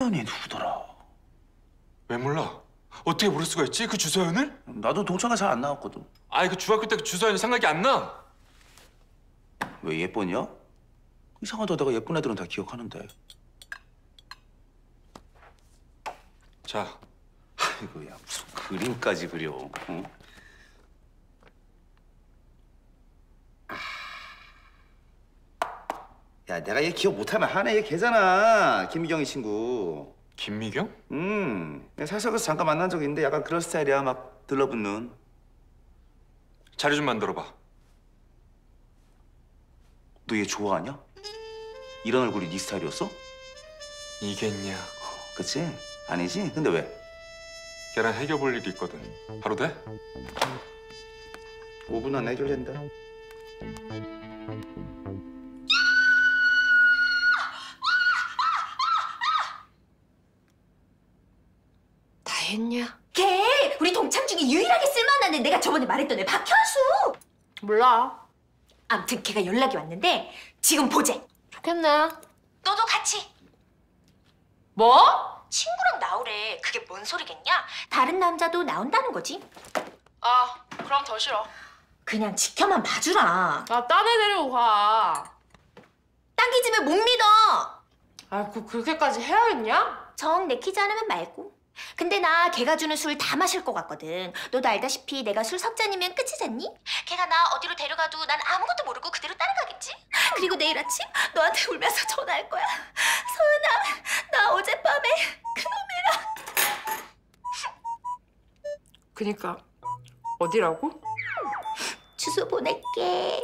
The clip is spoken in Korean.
주서연이 누구더라? 왜 몰라? 어떻게 모를 수가 있지? 그 주서연을? 나도 동창회 잘 안 나왔거든. 아이 그 중학교 때 그 주서연이 생각이 안 나. 왜 예뻤냐? 이상하다 내가 예쁜 애들은 다 기억하는데. 자, 아이고야 무슨 그림까지 그려. 응? 야 내가 얘 기억 못하면 하네 얘 걔잖아 김미경이 친구. 김미경? 음 내가 살살에서 잠깐 만난 적 있는데 약간 그런 스타일이야 막 들러붙는. 자료 좀 만들어봐. 너 얘 좋아하냐? 이런 얼굴이 네 스타일이었어? 이겠냐? 그치? 아니지? 근데 왜? 걔랑 해결 볼 일이 있거든. 바로 돼? 5분 안에 해결된다. 다 했냐? 걔 우리 동창 중에 유일하게 쓸만한 애 내가 저번에 말했던 애 박현수 몰라. 암튼 걔가 연락이 왔는데 지금 보재 좋겠네. 너도 같이 뭐? 친구랑 나오래 그게 뭔 소리겠냐 다른 남자도 나온다는 거지 아, 그럼 더 싫어. 그냥 지켜만 봐주라 나 딴애 데리고 가. 당기집에 못 믿어 아이고, 그렇게까지 해야겠냐? 정 내키지 않으면 말고 근데 나 걔가 주는 술 다 마실 것 같거든 너도 알다시피 내가 술 석잔이면 끝이잖니? 걔가 나 어디로 데려가도 난 아무것도 모르고 그대로 따라가겠지? 그리고 내일 아침 너한테 울면서 전화할 거야 소연아 나 어젯밤에 그놈이랑 그니까, 어디라고? 주소 보낼게